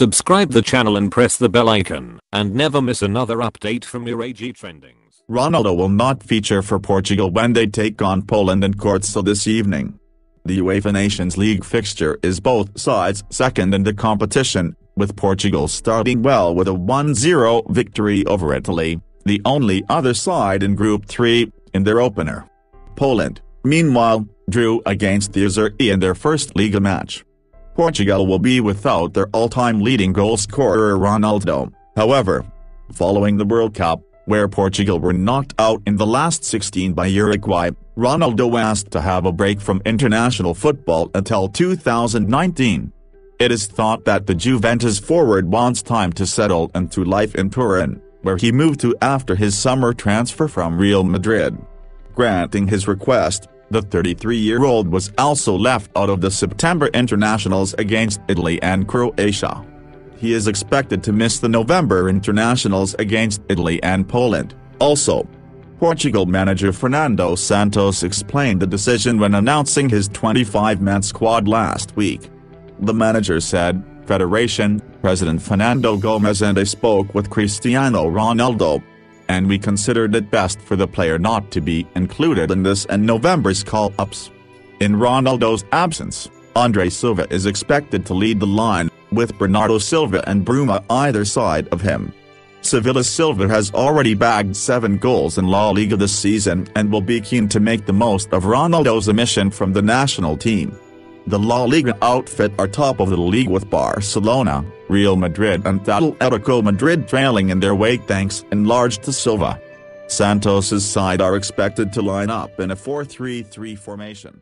Subscribe the channel and press the bell icon, and never miss another update from your AG Trendings. Ronaldo will not feature for Portugal when they take on Poland in Chorzow this evening. The UEFA Nations League fixture is both sides' second in the competition, with Portugal starting well with a 1-0 victory over Italy, the only other side in Group 3, in their opener. Poland, meanwhile, drew against the Azzurri in their first Liga match. Portugal will be without their all-time leading goalscorer Ronaldo, however. Following the World Cup, where Portugal were knocked out in the last 16 by Uruguay, Ronaldo asked to have a break from international football until 2019. It is thought that the Juventus forward wants time to settle into life in Turin, where he moved to after his summer transfer from Real Madrid. Granting his request, the 33-year-old was also left out of the September internationals against Italy and Croatia. He is expected to miss the November internationals against Italy and Poland, also. Portugal manager Fernando Santos explained the decision when announcing his 25-man squad last week. The manager said, Federation, President Fernando Gomes and I spoke with Cristiano Ronaldo, and we considered it best for the player not to be included in this and November's call-ups. In Ronaldo's absence, Andre Silva is expected to lead the line, with Bernardo Silva and Bruma either side of him. Sevilla's Silva has already bagged seven goals in La Liga this season and will be keen to make the most of Ronaldo's omission from the national team. The La Liga outfit are top of the league with Barcelona, Real Madrid and Atletico Madrid trailing in their wake thanks in large to Silva. Santos's side are expected to line up in a 4-3-3 formation.